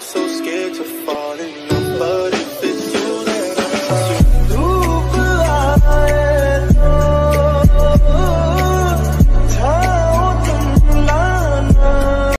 So scared to fall.